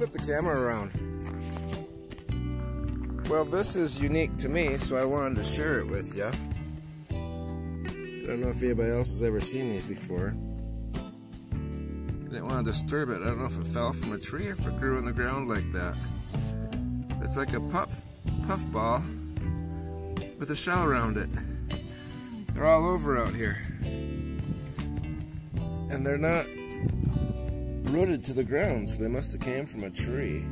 flip the camera around. Well, this is unique to me, so I wanted to share it with you. I don't know if anybody else has ever seen these before. I didn't want to disturb it. I don't know if it fell from a tree or if it grew in the ground like that. It's like a puff, puff ball with a shell around it. They're all over out here. And they're not rooted to the ground, so they must have came from a tree.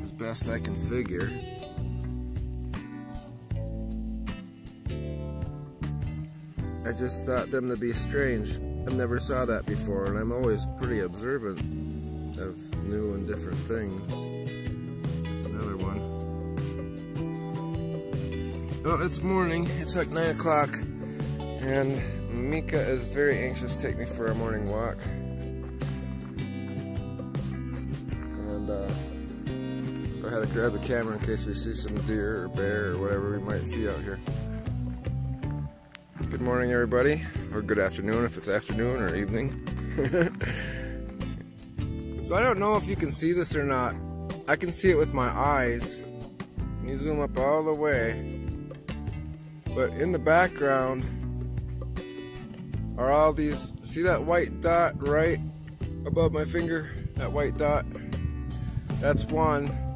As best I can figure. I just thought them to be strange. I never saw that before, and I'm always pretty observant of new and different things. Another one. Well, it's morning. It's like 9 o'clock, and Mika is very anxious to take me for a morning walk. Had to grab the camera in case we see some deer or bear or whatever we might see out here. Good morning, everybody, or good afternoon if it's afternoon or evening. so I don't know if you can see this or not. I can see it with my eyes. You zoom up all the way. But in the background are all these, see that white dot right above my finger? That white dot? That's one.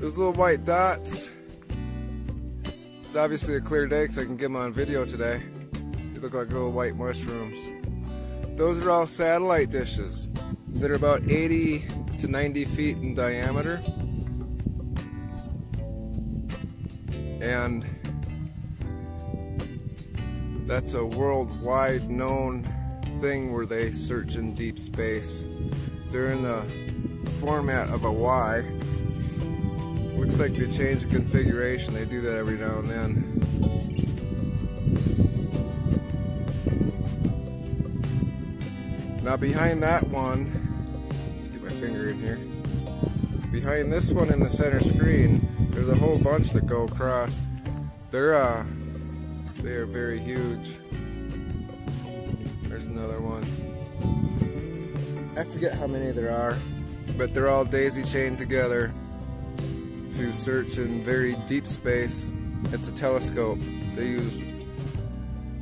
Those little white dots it's obviously a clear day because I can get them on video today. They look like little white mushrooms. Those are all satellite dishes. that are about 80 to 90 feet in diameter. And that's a worldwide known thing where they search in deep space. They're in the format of a Y Looks like they changed the configuration. They do that every now and then. Now behind that one, let's get my finger in here. Behind this one in the center screen, there's a whole bunch that go across. They're uh, they are very huge. There's another one. I forget how many there are, but they're all daisy chained together to search in very deep space. It's a telescope. They use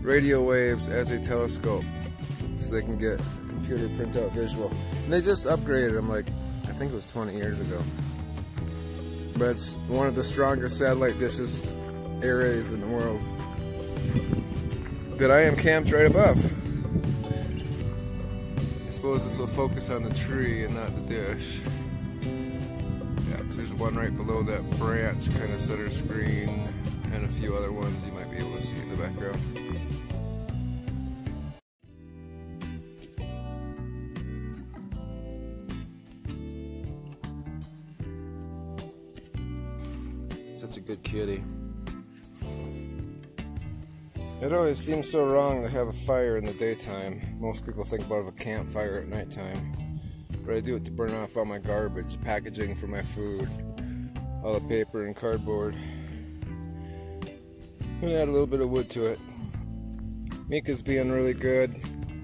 radio waves as a telescope so they can get computer printout visual. And they just upgraded them like, I think it was 20 years ago. But it's one of the strongest satellite dishes arrays in the world that I am camped right above. I suppose this will focus on the tree and not the dish there's one right below that branch kind of center screen and a few other ones you might be able to see in the background. Such a good kitty. It always seems so wrong to have a fire in the daytime. Most people think about a campfire at nighttime. But I do it to burn off all my garbage, packaging for my food, all the paper and cardboard. And add a little bit of wood to it. Mika's being really good.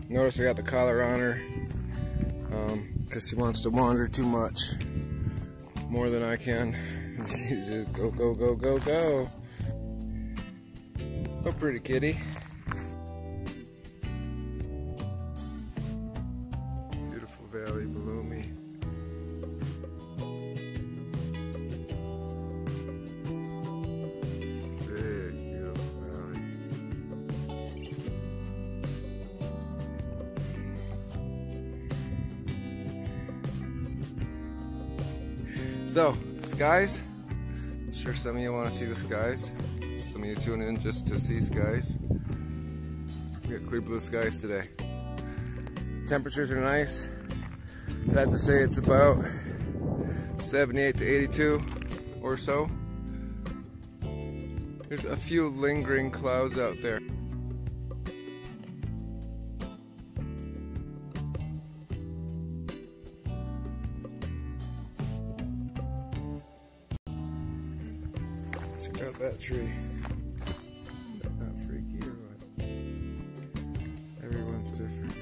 Notice I got the collar on her because um, she wants to wander too much, more than I can. She's just go, go, go, go, go. So pretty kitty. So, skies. I'm sure some of you want to see the skies. Some of you tune in just to see skies. We got clear blue skies today. Temperatures are nice. I'd have to say it's about 78 to 82 or so. There's a few lingering clouds out there. Check out that tree. Not freaky or? Everyone's different.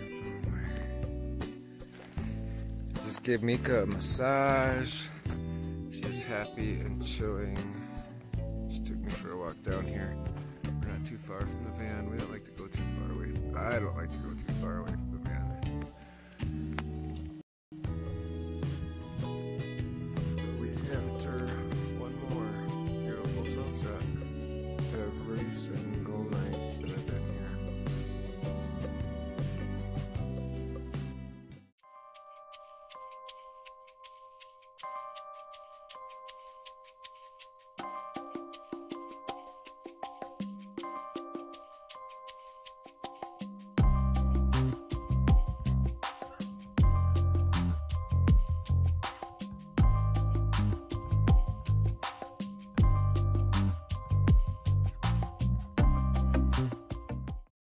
Just gave Mika a massage. She's happy and chilling. She took me for a walk down here. We're not too far from the van. We don't like to go too far away. I don't like to go